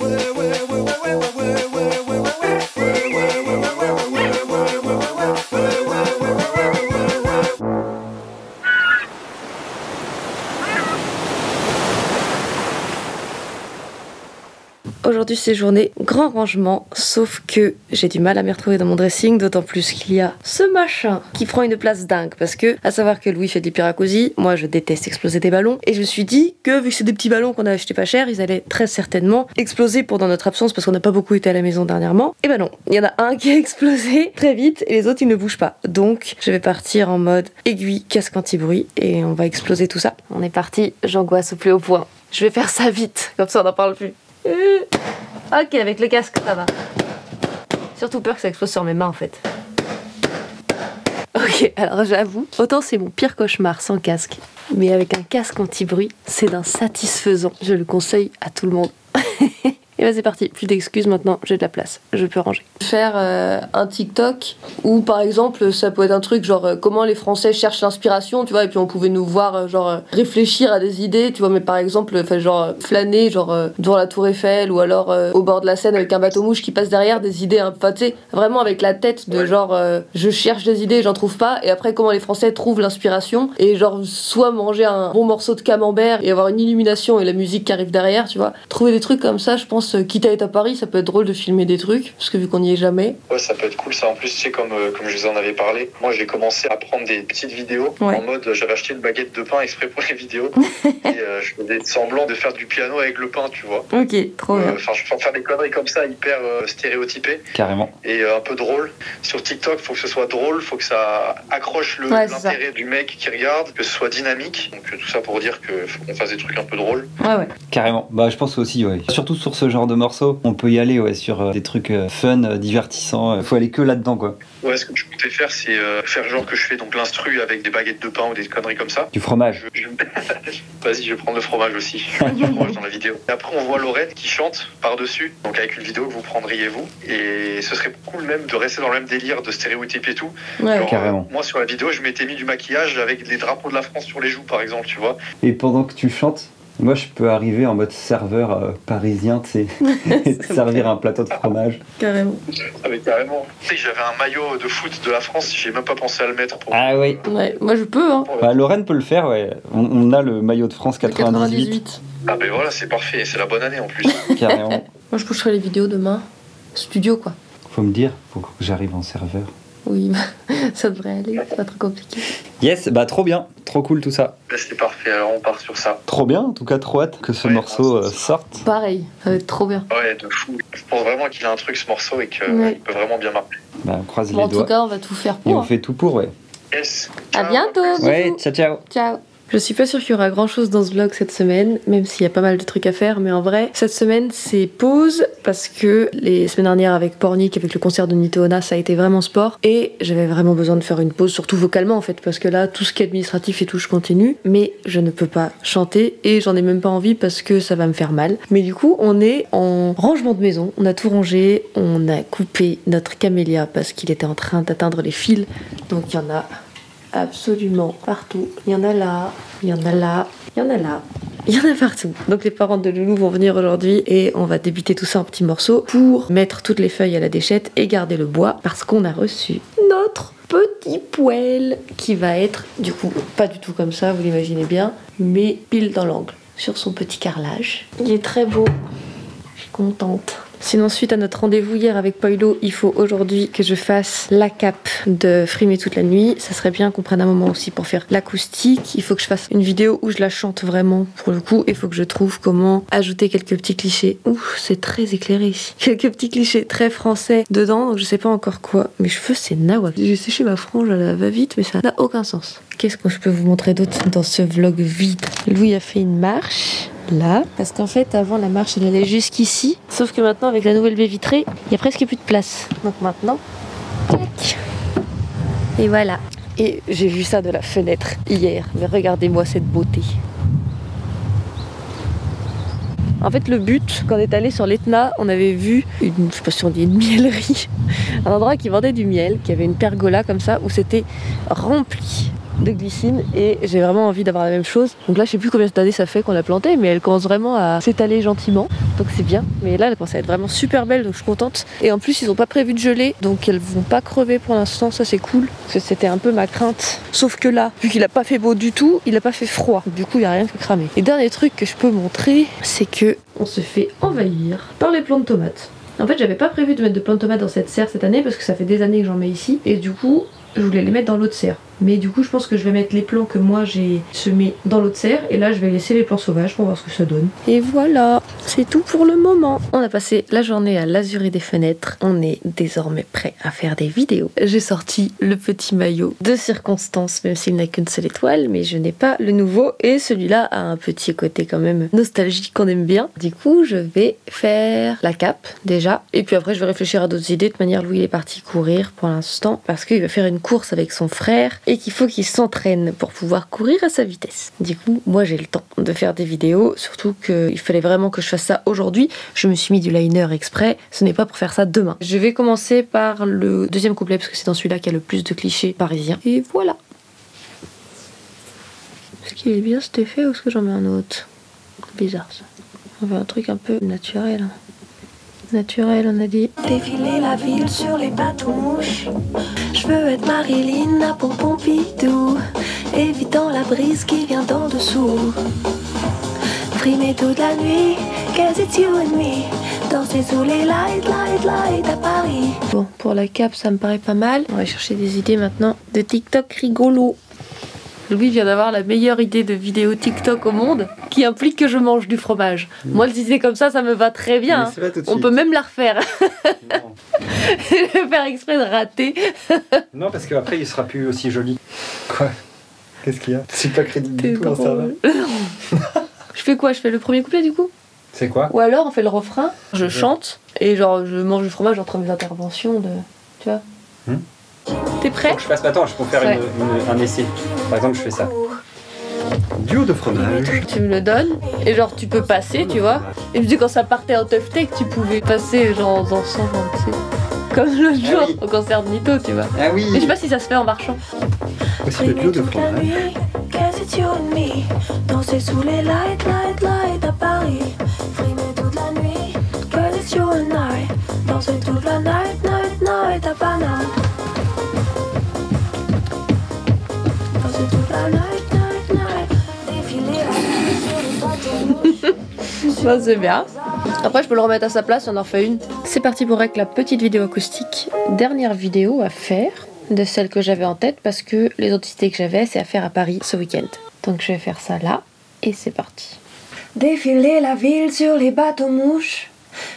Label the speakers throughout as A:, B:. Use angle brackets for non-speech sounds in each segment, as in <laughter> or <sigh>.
A: Well, Aujourd'hui, c'est journée grand rangement, sauf que j'ai du mal à m'y retrouver dans mon dressing, d'autant plus qu'il y a ce machin qui prend une place dingue. Parce que, à savoir que Louis fait de l'hyperacousie, moi je déteste exploser des ballons, et je me suis dit que vu que c'est des petits ballons qu'on a achetés pas cher, ils allaient très certainement exploser pendant notre absence parce qu'on n'a pas beaucoup été à la maison dernièrement. Et ben non, il y en a un qui a <laughs> explosé très vite et les autres ils ne bougent pas. Donc je vais partir en mode aiguille, casque anti-bruit et on va exploser tout ça. On est parti, j'angoisse au plus haut point. Je vais faire ça vite, comme ça on n'en parle plus. Euh. Ok, avec le casque, ça va. Surtout peur que ça explose sur mes mains en fait. Ok, alors j'avoue, autant c'est mon pire cauchemar sans casque, mais avec un casque anti-bruit, c'est d'un satisfaisant. Je le conseille à tout le monde. <laughs> Et bah c'est parti, plus d'excuses maintenant, j'ai de la place, je peux ranger. Faire euh, un TikTok où par exemple ça peut être un truc genre euh, comment les Français cherchent l'inspiration, tu vois, et puis on pouvait nous voir euh, genre réfléchir à des idées, tu vois, mais par exemple enfin, genre flâner genre devant la tour Eiffel ou alors au bord de la Seine avec un bateau mouche qui passe derrière des idées, enfin tu sais, vraiment avec la tête de genre je cherche des idées, j'en trouve pas, et après comment les Français trouvent l'inspiration, et genre soit manger un bon morceau de camembert et avoir une illumination et la musique qui arrive derrière, tu vois, trouver des trucs comme ça, je pense quitte à être à Paris, ça peut être drôle de filmer des trucs, parce que vu qu'on n'y est jamais.
B: Ouais, ça peut être cool ça. En plus, tu sais, comme, euh, comme je vous en avais parlé, moi j'ai commencé à prendre des petites vidéos en mode j'avais acheté une baguette de pain exprès pour les vidéos <laughs> et euh, je faisais semblant de faire du piano avec le pain, tu vois.
A: Ok, trop bien.
B: Euh, enfin, je peux faire des conneries comme ça, hyper stéréotypées.
C: Carrément.
B: Et un peu drôle. Sur TikTok, faut que ce soit drôle, faut que ça accroche l'intérêt du mec qui regarde, que ce soit dynamique. Donc tout ça pour dire que faut qu'on fasse des trucs un peu drôles.
A: Ouais, ouais.
C: Carrément. Bah, je pense aussi, ouais. Surtout sur ce genre de morceaux, on peut y aller ouais, sur euh, des trucs euh, fun, euh, divertissants. Il faut aller que là-dedans, quoi.
B: Ouais, ce que je comptais faire, c'est faire genre que je fais donc l'instru avec des baguettes de pain ou des conneries comme ça.
C: Du fromage. <laughs>
B: Vas-y, je vais prendre le fromage aussi. Je vais le fromage dans la vidéo. Et après, on voit Lorraine qui chante par-dessus, donc avec une vidéo que vous prendriez vous. Et ce serait cool même de rester dans le même délire de stéréotype et tout.
A: Ouais,
C: carrément.
B: moi, sur la vidéo, je m'étais mis du maquillage avec les drapeaux de la France sur les joues, par exemple, tu vois.
C: Et pendant que tu chantes, moi, je peux arriver en mode serveur euh, parisien, tu sais, <laughs> <laughs> et servir un plateau de fromage.
A: Carrément.
B: Ah, mais carrément. Tu sais, j'avais un maillot de foot de la France, j'ai même pas pensé à le mettre. Pour...
C: Ah oui.
A: Ouais, moi je peux, hein.
C: Bah, Lorraine peut le faire, ouais. On, a le maillot de France 98.
B: Ah, ben voilà, c'est parfait, c'est la bonne année en plus. <laughs>
C: Carrément.
A: moi, je pousserai les vidéos demain. Studio, quoi.
C: Faut me dire, faut que j'arrive en serveur.
A: Oui, <laughs> ça devrait aller, c'est pas trop compliqué.
C: Yes, bah trop bien, trop cool tout ça.
B: Bah, c'est parfait, alors on part sur ça.
C: Trop bien, en tout cas trop hâte que ce morceau euh, sorte.
A: Pareil, ça va être trop bien.
B: Ouais, de fou. Je pense vraiment qu'il a un truc ce morceau et qu'il peut vraiment bien marcher.
C: Bah on croise
A: bon,
C: les
A: en
C: doigts.
A: En tout cas, on va tout faire pour.
C: Et on fait tout pour, ouais.
B: Yes.
A: À bientôt.
C: Ouais, ciao ciao.
A: Ciao. Je suis pas sûre qu'il y aura grand chose dans ce vlog cette semaine, même s'il y a pas mal de trucs à faire, mais en vrai, cette semaine c'est pause parce que les semaines dernières avec Pornic, avec le concert de Nitoona, ça a été vraiment sport et j'avais vraiment besoin de faire une pause, surtout vocalement en fait, parce que là, tout ce qui est administratif et tout, je continue, mais je ne peux pas chanter et j'en ai même pas envie parce que ça va me faire mal. Mais du coup, on est en rangement de maison, on a tout rangé, on a coupé notre camélia parce qu'il était en train d'atteindre les fils, donc il y en a absolument partout. Il y en a là, il y en a là, il y en a là. Il y en a partout. Donc les parents de Loulou vont venir aujourd'hui et on va débiter tout ça en petits morceaux pour mettre toutes les feuilles à la déchette et garder le bois parce qu'on a reçu notre petit poêle qui va être du coup pas du tout comme ça, vous l'imaginez bien, mais pile dans l'angle sur son petit carrelage. Il est très beau. Je suis contente. Sinon, suite à notre rendez-vous hier avec Poilo, il faut aujourd'hui que je fasse la cape de Frimer toute la nuit. Ça serait bien qu'on prenne un moment aussi pour faire l'acoustique. Il faut que je fasse une vidéo où je la chante vraiment pour le coup. Il faut que je trouve comment ajouter quelques petits clichés. Ouh, c'est très éclairé ici. <laughs> Quelques petits clichés très français dedans, donc je sais pas encore quoi. Mes cheveux, c'est nawak. J'ai séché ma frange la va-vite, mais ça n'a aucun sens. Qu'est-ce que je peux vous montrer d'autre dans ce vlog vide? Louis a fait une marche là. Parce qu'en fait, avant, la marche, elle allait jusqu'ici. Sauf que maintenant, avec la nouvelle baie vitrée, il y a presque plus de place. Donc maintenant, tac. Et voilà. Et j'ai vu ça de la fenêtre hier. Mais regardez-moi cette beauté. En fait, le but, quand on est allé sur l'Etna, on avait vu une, je sais pas si on dit une miellerie, <laughs> un endroit qui vendait du miel, qui avait une pergola comme ça, où c'était rempli de glycine et j'ai vraiment envie d'avoir la même chose. Donc là, je sais plus combien d'années ça fait qu'on a planté, mais elle commence vraiment à s'étaler gentiment. Donc c'est bien. Mais là, elle commence à être vraiment super belle, donc je suis contente. Et en plus, ils ont pas prévu de geler, donc elles vont pas crever pour l'instant. Ça, c'est cool. Parce que c'était un peu ma crainte. Sauf que là, vu qu'il a pas fait beau du tout, il a pas fait froid. Du coup, il y a rien qui cramer. Et dernier truc que je peux montrer, c'est que on se fait envahir par les plants de tomates. En fait, j'avais pas prévu de mettre de plantes de tomates dans cette serre cette année parce que ça fait des années que j'en mets ici. Et du coup, je voulais les mettre dans l'autre serre. Mais du coup, je pense que je vais mettre les plants que moi j'ai semés dans l'autre serre. Et là, je vais laisser les plants sauvages pour voir ce que ça donne. Et voilà, c'est tout pour le moment. On a passé la journée à l'azurer des fenêtres. On est désormais prêt à faire des vidéos. J'ai sorti le petit maillot de circonstance, même s'il n'a qu'une seule étoile. Mais je n'ai pas le nouveau. Et celui-là a un petit côté quand même nostalgique qu'on aime bien. Du coup, je vais faire la cape déjà. Et puis après, je vais réfléchir à d'autres idées. De manière, Louis est parti courir pour l'instant parce qu'il va faire une course avec son frère et qu'il faut qu'il s'entraîne pour pouvoir courir à sa vitesse. Du coup, moi j'ai le temps de faire des vidéos, surtout qu'il fallait vraiment que je fasse ça aujourd'hui. Je me suis mis du liner exprès, ce n'est pas pour faire ça demain. Je vais commencer par le deuxième couplet parce que c'est dans celui-là qu'il y a le plus de clichés parisiens. Et voilà. Est-ce qu'il est bien cet effet ou est-ce que j'en mets un autre? Bizarre ça. On veut un truc un peu naturel. Naturel, on a dit. Défiler la ville sur les. Je veux être Marilyn à Pompidou, évitant la brise qui vient d'en dessous. Frimer toute la nuit, cause it's you and me. Danser sous les lights, light, light à Paris. Bon, pour la cape, ça me paraît pas mal. On va chercher des idées maintenant de TikTok rigolo. Louis vient d'avoir la meilleure idée de vidéo TikTok au monde qui implique que je mange du fromage. Mm. Moi, si c'est comme ça, ça me va très bien. On peut même la refaire. <laughs> <laughs> je vais faire exprès de rater. <laughs>
D: non, parce qu'après, il sera plus aussi joli. Quoi? Qu'est-ce qu'il y a? C'est pas crédible du tout,
A: Je fais quoi? Je fais le premier couplet du coup?
D: C'est quoi?
A: Ou alors on fait le refrain, je chante et genre je mange du fromage entre mes interventions de. Tu vois hmm? T'es prêt
D: Je passe temps, je peux faire un essai. Par exemple, je fais ça. Duo de fromage.
A: Tu me le donnes et genre tu peux passer, tu vois. Et je dis quand ça partait en tough que tu pouvais passer genre dans son tu sais. Comme l'autre ah jour au concert de Nito, tu vois.
D: Ah oui.
A: Mais je sais pas si ça se fait en marchant.
D: Aussi le duo de fromage. Danser sous les lights, light, light à Paris. Frimer toute la nuit, cause it's you and I. Danser toute la night, night, night à Panama. Ça c'est bien. Après je peux le remettre à sa place, on en refait une. C'est parti pour avec la petite vidéo acoustique. Dernière vidéo à faire de celle que j'avais en tête parce que les autres idées que j'avais c'est à faire à Paris ce week-end. Donc je vais faire ça là et c'est parti. Défiler la ville sur les bateaux mouches.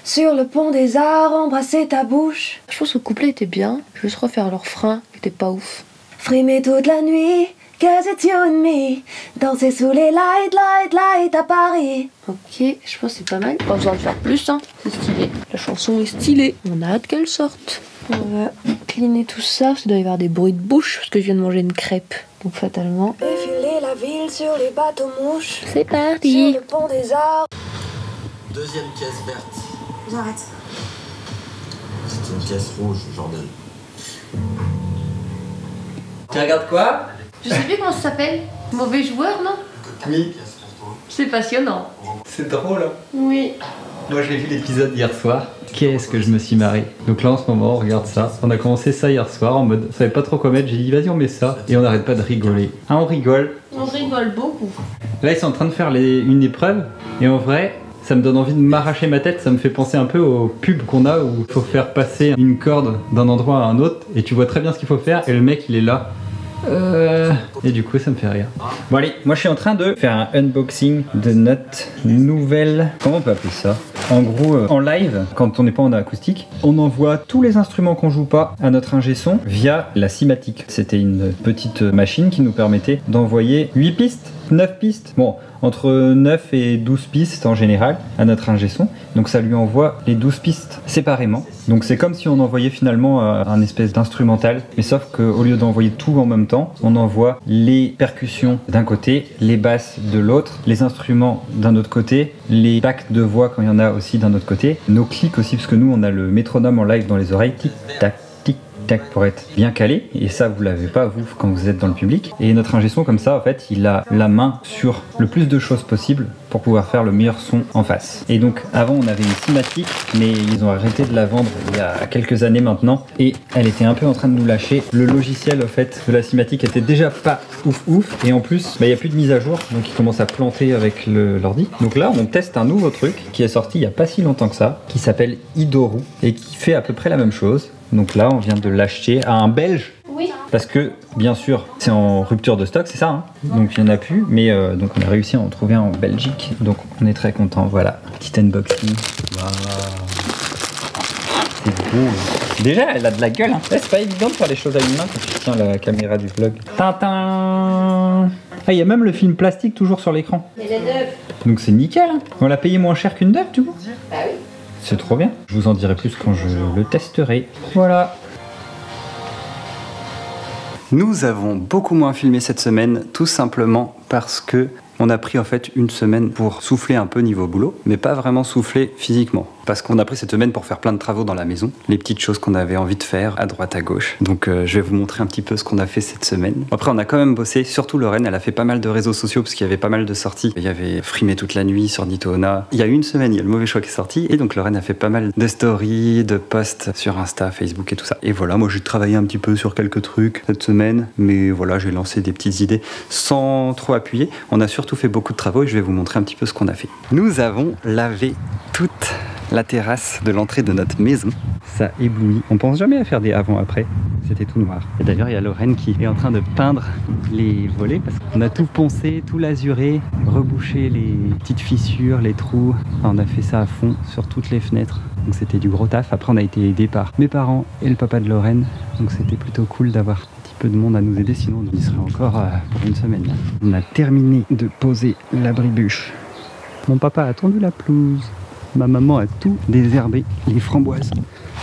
D: Sur le pont des arts, embrasser ta bouche. Je pense que le couplet était bien. Juste refaire leur frein, était pas ouf. Frimer toute la nuit, Cause it's you and me, danser sous les light, light, light à Paris. Ok, je pense que c'est pas mal. Pas besoin de faire plus, hein. C'est stylé. La chanson est stylée. On a hâte qu'elle sorte. On va cleaner tout ça. Ça doit y avoir des bruits de bouche parce que je viens de manger une crêpe. Donc fatalement. Défiler la ville sur les bateaux mouches. C'est parti. Sur le pont des arts. Deuxième pièce verte. J'arrête. C'est une pièce rouge, Jordan. Tu regardes quoi?
A: Je sais plus comment ça s'appelle? Mauvais joueur, non?
D: Oui.
A: C'est passionnant.
D: C'est drôle. Hein
A: oui.
D: Moi j'ai vu l'épisode hier soir. Qu'est-ce que je me suis marré. Donc là en ce moment on regarde ça. On a commencé ça hier soir en mode on savait pas trop quoi mettre. J'ai dit vas-y on met ça. Et on n'arrête pas de rigoler. Ah on rigole.
A: On rigole beaucoup.
D: Là ils sont en train de faire les... une épreuve. Et en vrai ça me donne envie de m'arracher ma tête. Ça me fait penser un peu aux pubs qu'on a où il faut faire passer une corde d'un endroit à un autre. Et tu vois très bien ce qu'il faut faire. Et le mec il est là euh, et du coup, ça me fait rire. Bon, allez, moi je suis en train de faire un unboxing de notre nouvelle. Comment on peut appeler ça? En gros, euh, en live, quand on n'est pas en acoustique, on envoie tous les instruments qu'on joue pas à notre ingé son via la Cimatic. C'était une petite machine qui nous permettait d'envoyer 8 pistes, 9 pistes. Bon, entre 9 et 12 pistes en général à notre ingé son. Donc ça lui envoie les 12 pistes séparément. Donc c'est comme si on envoyait finalement euh, un espèce d'instrumental, mais sauf qu'au lieu d'envoyer tout en même temps, on envoie les percussions d'un côté, les basses de l'autre, les instruments d'un autre côté, les packs de voix quand il y en a aussi d'un autre côté, nos clics aussi, parce que nous on a le métronome en live dans les oreilles, tic tac pour être bien calé. Et ça, vous l'avez pas vous quand vous êtes dans le public. Et notre ingé son comme ça, en fait, il a la main sur le plus de choses possible pour pouvoir faire le meilleur son en face. Et donc avant on avait une cinématique mais ils ont arrêté de la vendre il y a quelques années maintenant et elle était un peu en train de nous lâcher. Le logiciel au fait de la cinématique était déjà pas ouf ouf et en plus bah, il n'y a plus de mise à jour donc il commence à planter avec l'ordi. Donc là on teste un nouveau truc qui est sorti il n'y a pas si longtemps que ça qui s'appelle Idoru et qui fait à peu près la même chose. Donc là on vient de l'acheter à un belge parce que, bien sûr, c'est en rupture de stock, c'est ça. Hein donc il n'y en a plus. Mais euh, donc on a réussi à en trouver un en Belgique. Donc on est très content. Voilà, petit unboxing. Waouh. C'est beau. Déjà, elle a de la gueule. Hein. c'est pas évident de faire les choses à une main quand tu tiens la caméra du vlog. Tintin Ah, il y a même le film plastique toujours sur l'écran. Donc c'est nickel. Hein. On l'a payé moins cher qu'une d'œuf, du coup Bah oui. C'est trop bien. Je vous en dirai plus quand je le testerai. Voilà. Nous avons beaucoup moins filmé cette semaine, tout simplement parce que on a pris en fait une semaine pour souffler un peu niveau boulot, mais pas vraiment souffler physiquement parce qu'on a pris cette semaine pour faire plein de travaux dans la maison, les petites choses qu'on avait envie de faire à droite à gauche. Donc euh, je vais vous montrer un petit peu ce qu'on a fait cette semaine. Après on a quand même bossé, surtout Lorraine, elle a fait pas mal de réseaux sociaux parce qu'il y avait pas mal de sorties. Il y avait Frimé toute la nuit sur Nitona. Il y a une semaine, il y a le mauvais choix qui est sorti et donc Lorraine a fait pas mal de stories, de posts sur Insta, Facebook et tout ça. Et voilà, moi j'ai travaillé un petit peu sur quelques trucs cette semaine, mais voilà, j'ai lancé des petites idées sans trop appuyer. On a surtout fait beaucoup de travaux et je vais vous montrer un petit peu ce qu'on a fait. Nous avons lavé toute la terrasse de l'entrée de notre maison. Ça éblouit. On pense jamais à faire des avant-après. C'était tout noir. Et d'ailleurs, il y a Lorraine qui est en train de peindre les volets parce qu'on a tout poncé, tout lasuré, rebouché les petites fissures, les trous. on a fait ça à fond sur toutes les fenêtres. Donc c'était du gros taf. Après, on a été aidé par mes parents et le papa de Lorraine. Donc c'était plutôt cool d'avoir un petit peu de monde à nous aider. Sinon, on y serait encore euh, pour une semaine. On a terminé de poser l'abri-bûche. Mon papa a tendu la pelouse. Ma maman a tout désherbé, les framboises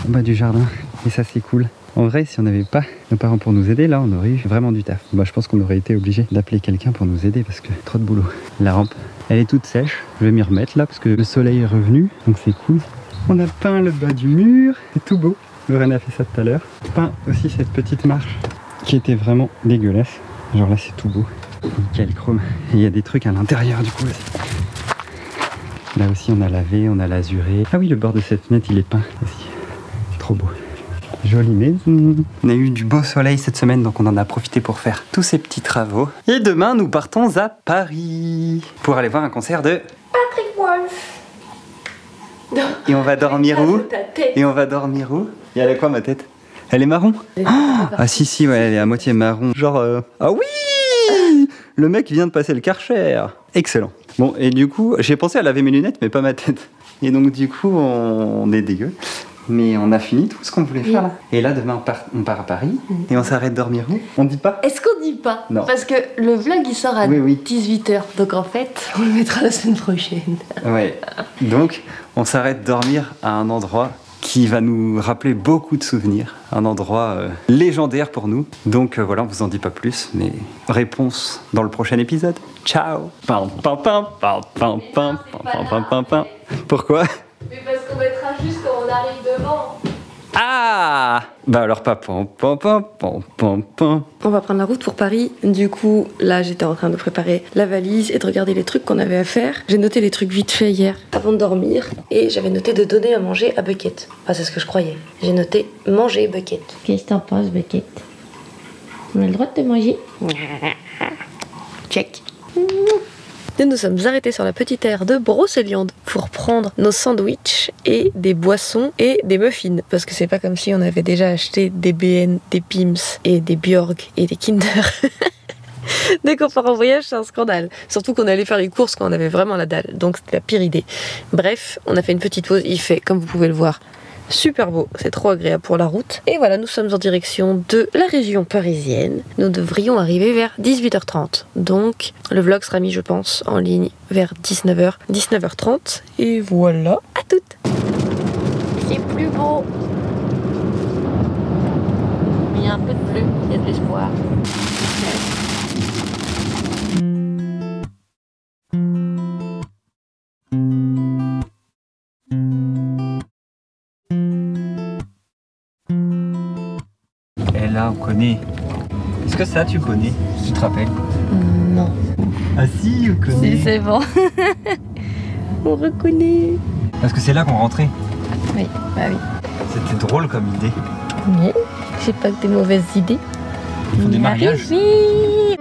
D: en bas du jardin. Et ça, c'est cool. En vrai, si on n'avait pas nos parents pour nous aider, là, on aurait eu vraiment du taf. Bah, je pense qu'on aurait été obligé d'appeler quelqu'un pour nous aider parce que trop de boulot. La rampe, elle est toute sèche. Je vais m'y remettre là parce que le soleil est revenu, donc c'est cool. On a peint le bas du mur, c'est tout beau. Lorraine a fait ça tout à l'heure. Peint aussi cette petite marche qui était vraiment dégueulasse. Genre là, c'est tout beau. Nickel chrome. il y a des trucs à l'intérieur du coup. Là aussi, on a lavé, on a lasuré. Ah oui, le bord de cette fenêtre, il est peint aussi. Trop beau. Jolie maison. On a eu du beau soleil cette semaine, donc on en a profité pour faire tous ces petits travaux. Et demain, nous partons à Paris pour aller voir un concert de
A: Patrick Wolf.
D: Et on va dormir où Et on va dormir où Il y a quoi ma tête Elle est marron Ah si si ouais, elle est à moitié marron. Genre euh, ah oui <laughs> Le mec vient de passer le karcher. Excellent. Bon, et du coup, j'ai pensé à laver mes lunettes, mais pas ma tête. Et donc, du coup, on est dégueu. Mais on a fini tout ce qu'on voulait faire là. Et là, demain, on part, à Paris. Et on s'arrête dormir où? On dit pas?
A: Est-ce qu'on dit pas?
D: Non.
A: Parce que le vlog, il sort à 18h. Donc en fait, on le mettra la semaine prochaine.
D: Ouais. Donc, on s'arrête dormir à un endroit qui va nous rappeler beaucoup de souvenirs. Un endroit euh, légendaire pour nous. Donc euh, voilà, on vous en dit pas plus, mais réponse dans le prochain épisode. Ciao Pourquoi
A: Mais parce qu'on mettra juste quand on arrive devant.
D: Ah Bah alors pas pam pam pam pam pam
A: On va prendre la route pour Paris. Du coup, là j'étais en train de préparer la valise et de regarder les trucs qu'on avait à faire. J'ai noté les trucs vite fait hier avant de dormir et j'avais noté de donner à manger à Bucket. Enfin, c'est ce que je croyais. J'ai noté manger Bucket.
C: Qu'est-ce que t'en penses, Bucket? On a le droit de te manger?
A: Check. Nous nous sommes arrêtés sur la petite aire de Brocéliande pour prendre nos sandwichs et des boissons et des muffins. Parce que c'est pas comme si on avait déjà acheté des BN, des Pims et des Bjorg et des Kinder. <laughs> Dès qu'on part en voyage, c'est un scandale. Surtout qu'on allait faire les courses quand on avait vraiment la dalle. Donc c'était la pire idée. Bref, on a fait une petite pause. Il fait, comme vous pouvez le voir, super beau, c'est trop agréable pour la route. Et voilà, nous sommes en direction de la région parisienne. Nous devrions arriver vers 18h30. Donc le vlog sera mis, je pense, en ligne vers 19h, 19h30. Et voilà, à toutes C'est plus beau Il y a un peu de bleu, il y a de l'espoir.
D: Est-ce que ça, tu connais? Tu te rappelles?
A: Non.
D: Ah si, on connaît.
A: Si, c'est bon. <laughs> on reconnaît.
D: Parce que c'est là qu'on rentrait.
A: Oui, bah oui.
D: C'était drôle comme idée.
A: Oui, j'ai pas que des mauvaises idées.
D: Ils font des mariages.
A: Oui